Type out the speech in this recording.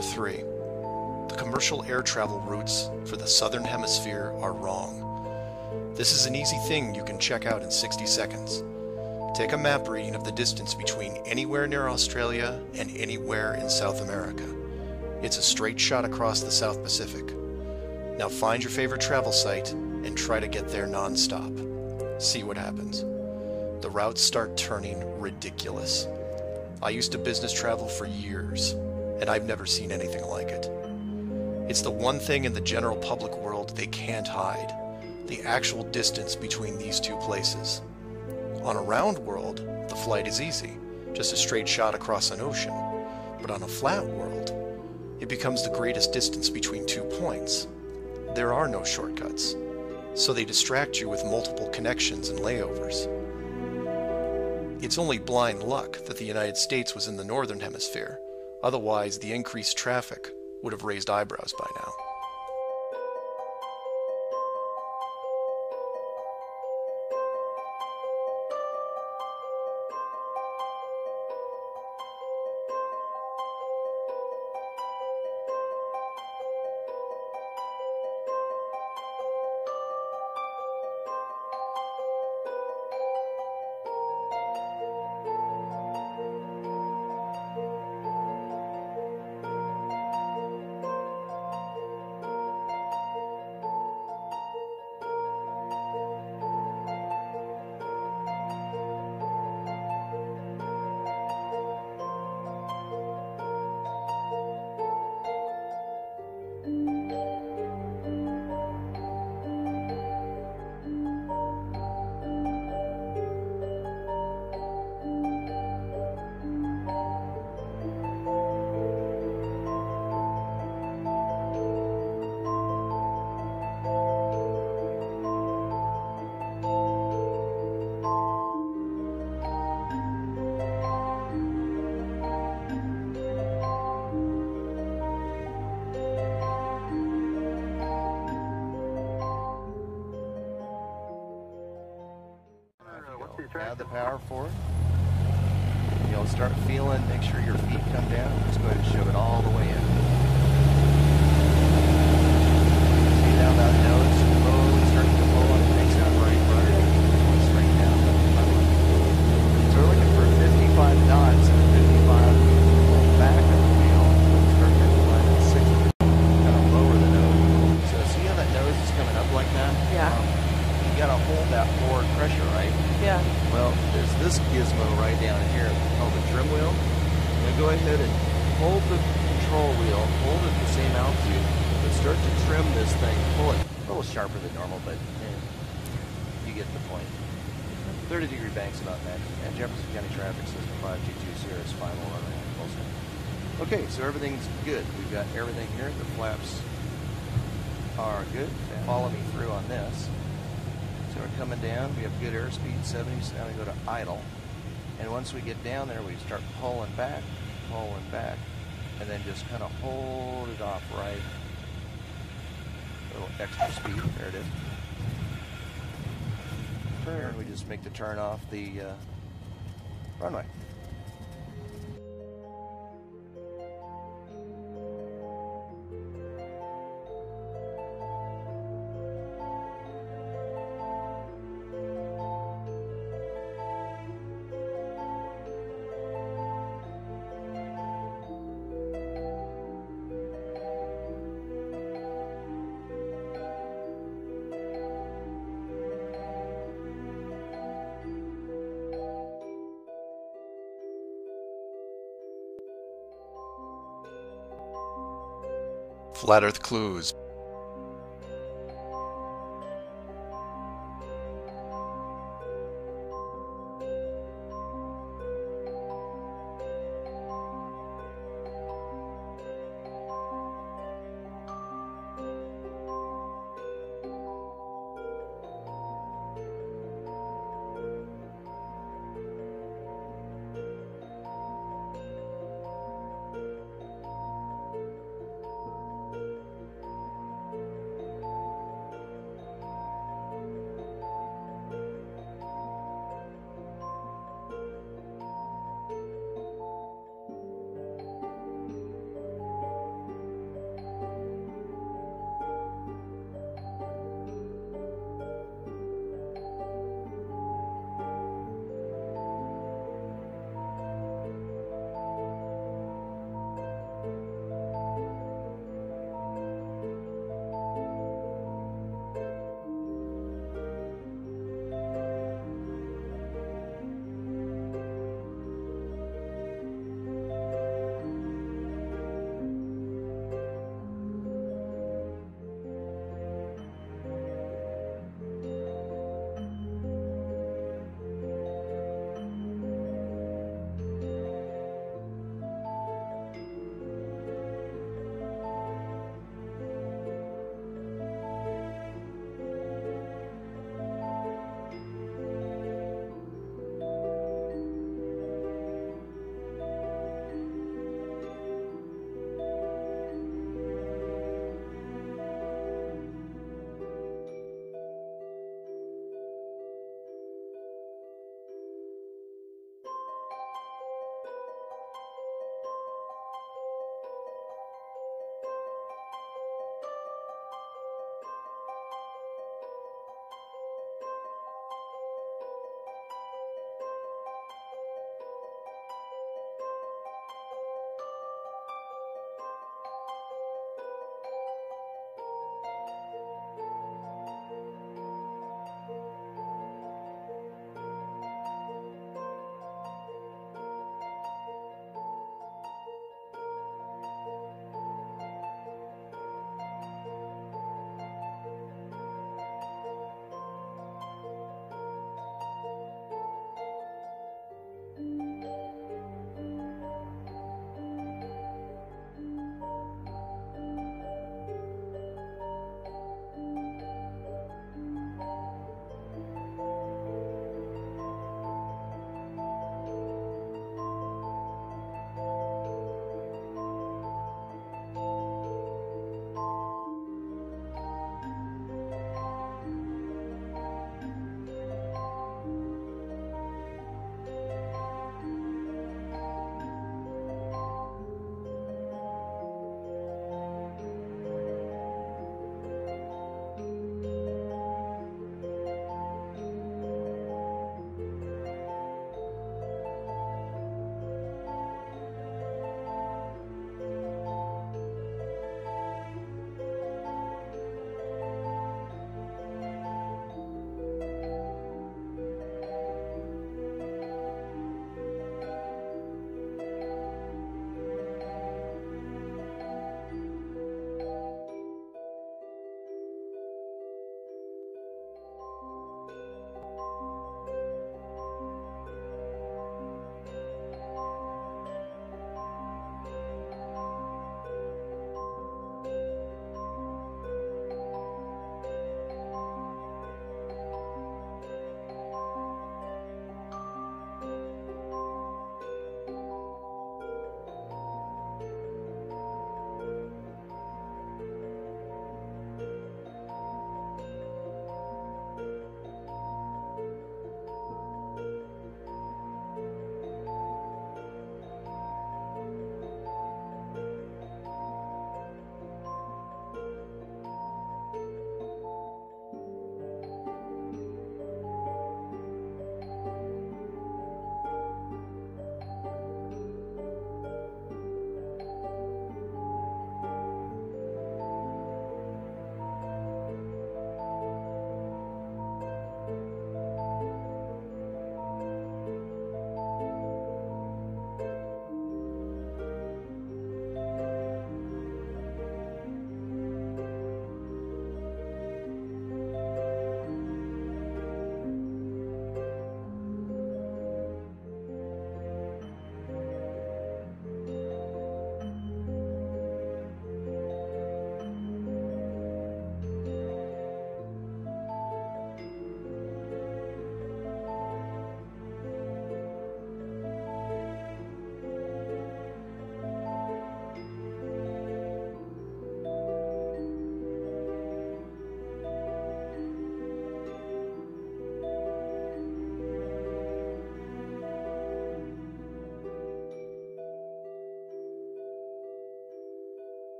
Number 3. The commercial air travel routes for the southern hemisphere are wrong. This is an easy thing you can check out in 60 seconds. Take a map reading of the distance between anywhere near Australia and anywhere in South America. It's a straight shot across the South Pacific. Now find your favorite travel site and try to get there non-stop. See what happens. The routes start turning ridiculous. I used to business travel for years, and I've never seen anything like it. It's the one thing in the general public world they can't hide the actual distance between these two places. On a round world, the flight is easy, just a straight shot across an ocean. But on a flat world, it becomes the greatest distance between two points. There are no shortcuts, so they distract you with multiple connections and layovers. It's only blind luck that the United States was in the northern hemisphere, otherwise the increased traffic would have raised eyebrows by now. The power forward. You'll start feeling, make sure your feet come down. Just go ahead and shove it all the way in. See now that nose slowly starting to pull and it makes that right rudder. Going straight down. So we're looking for 55 knots and 55 back of the wheel. Start to line at 60. Kind of lower the nose. So see how that nose is coming up like that? Yeah. Um, you gotta hold that forward pressure, right? Yeah. Well, there's this gizmo right down here called the trim wheel. Now go ahead and hold the control wheel, hold it at the same altitude, but start to trim this thing. Pull it a little sharper than normal, but eh, you get the point. 30 about that. And Jefferson County Traffic System 522 Sierra's final runway closer. Okay, so everything's good. We've got everything here. The flaps are good. Follow me through on this. So we're coming down. We have good airspeed, 70. So now we go to idle. And once we get down there, we start pulling back, pulling back, and then just kind of hold it off right. A little extra speed. There it is. Turn. We just make the turn off the uh, runway. Flat Earth Clues